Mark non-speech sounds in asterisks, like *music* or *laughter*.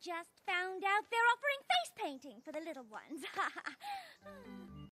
just found out they're offering face painting for the little ones. *laughs*